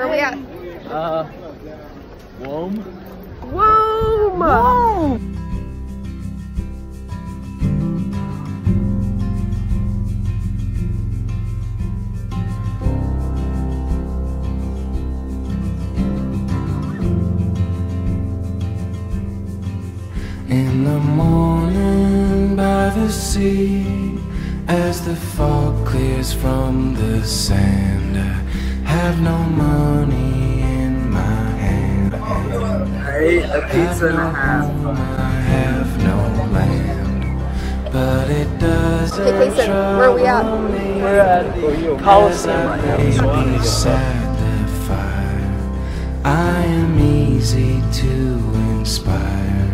Where are we at? Uh, Wome? Whoa! Whoa! In the morning by the sea, as the fog clears from the sand, I have no money in my hand. I ate a pizza and a half. I have no land, but it doesn't Okay, Payson, where are we at? me We're at the Coliseum right now. as So I I'm gonna lay go. beside the fire. I am easy to inspire.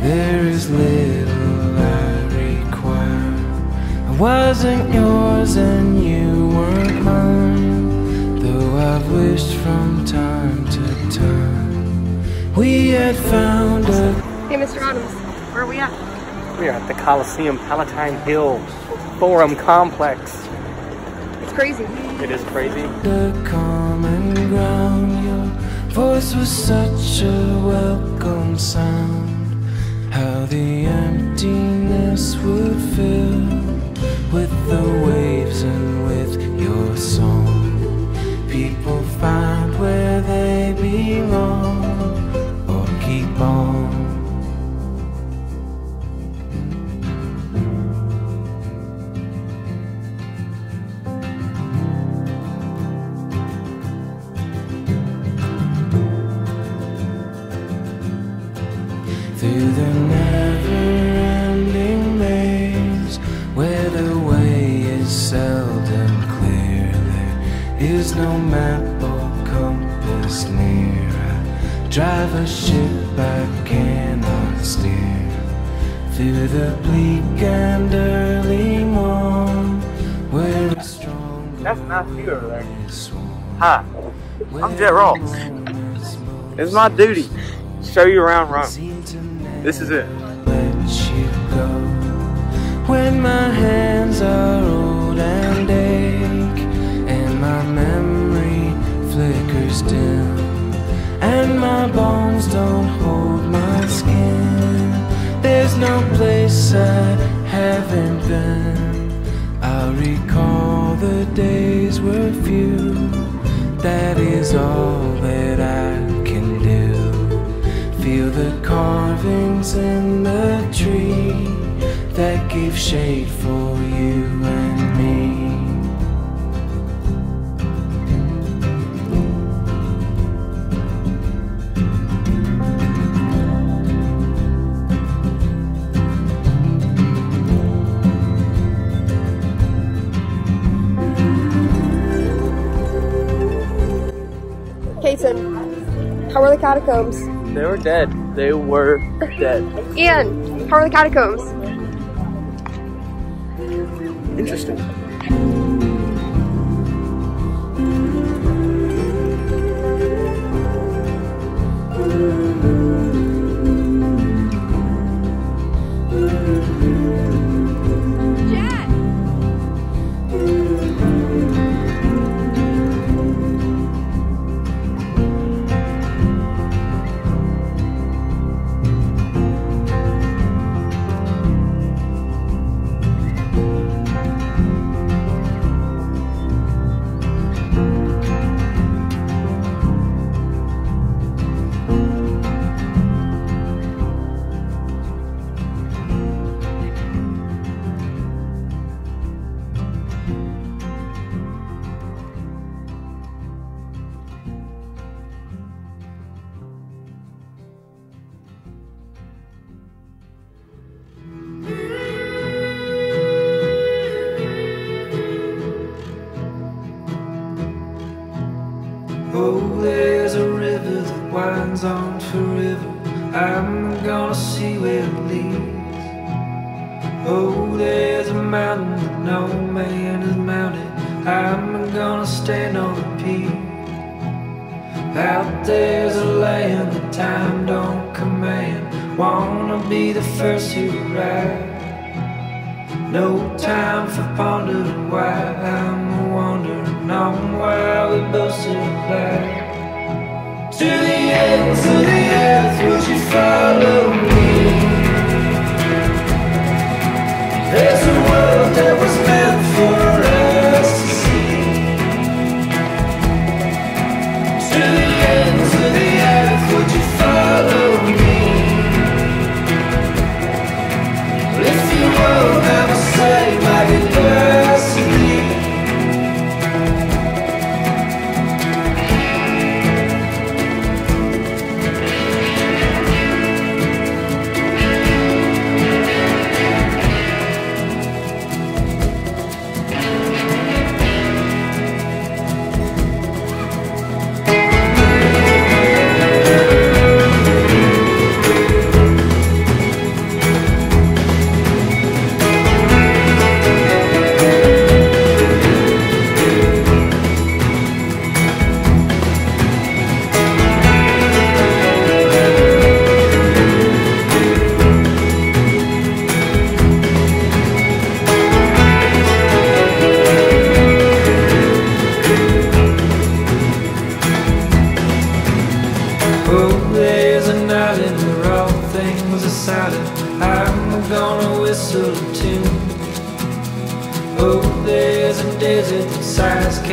There is little I require. I wasn't yours and you weren't mine. Though I've wished from time to time. We had found a Hey, Mr. Adams, where are we at? We are at the Coliseum Palatine Hill Forum Complex. It's crazy. It is crazy. the common ground. Your voice was such a welcome sound. How the emptiness would I a ship I cannot steer through the bleak and early morn where a strong That's not you over there. is. Hi, I'm Jet Ross. It's my duty to show you around Rome. This is it. let you go when my hands are carvings in the tree that give shade for you and me. Kason, how are the catacombs? They were dead. They were dead. Ian, how are the catacombs? Interesting. Oh, there's a river that winds on forever. I'm gonna see where it leads. Oh, there's a mountain that no man has mounted. I'm gonna stand on the peak. Out there's a land that time don't command. Wanna be the first to arrive. No time for pondering why I'm wondering now why we both sit back To the ends of the earth, would you follow me?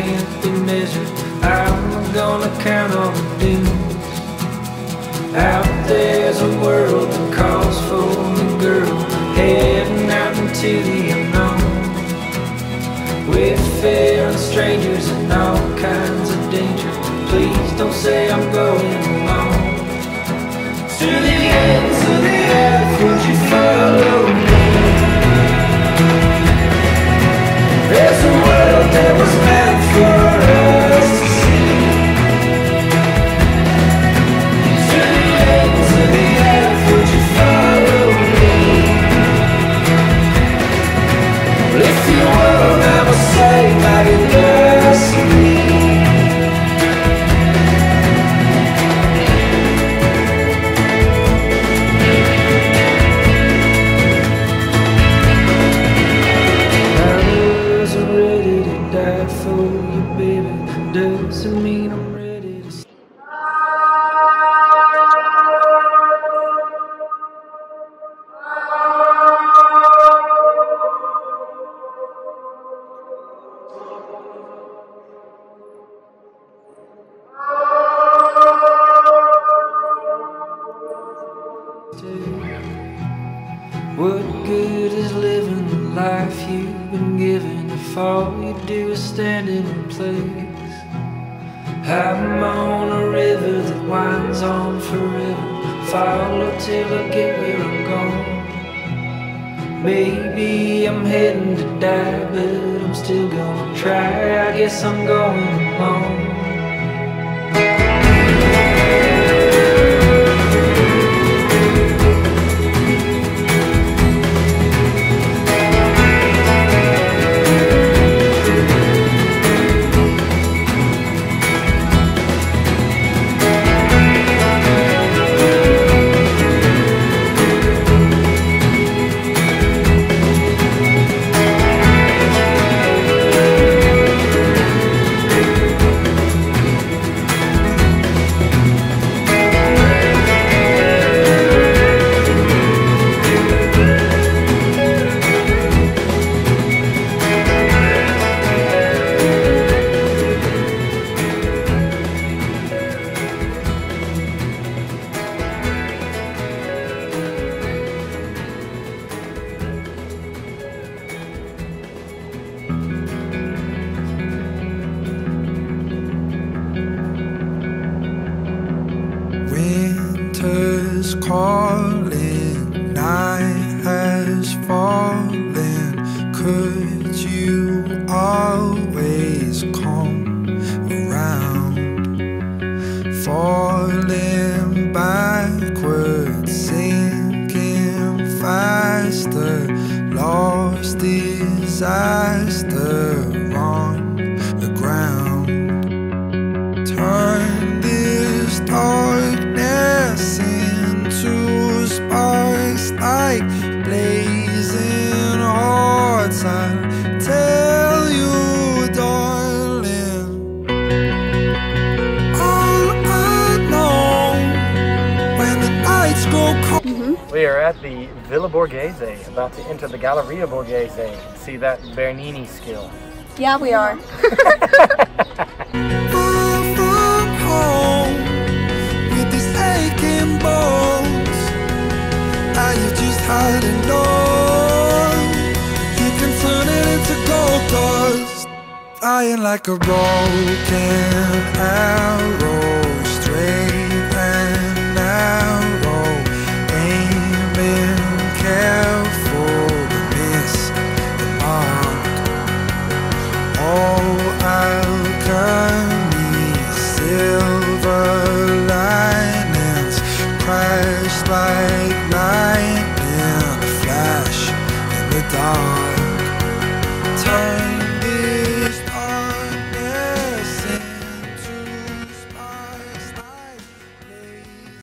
Can't be measured. I'm gonna count on the dunes. Out there's a world that calls for me, girl, heading out into the unknown. With fair and strangers and all kinds of danger. Please don't say I'm going do is stand in place? I'm on a river that winds on forever. Follow till I get where I'm going. Maybe I'm heading to die, but I'm still gonna try. I guess I'm going alone. Calling, night has fallen. Could you always come around? Falling backwards, sinking faster, lost disaster at the Villa Borghese, about to enter the Galleria Borghese see that Bernini skill. Yeah, we are. far from home with these aching bones. Now you just had enough. You can turn it into gold dust, flying like a broken arrow.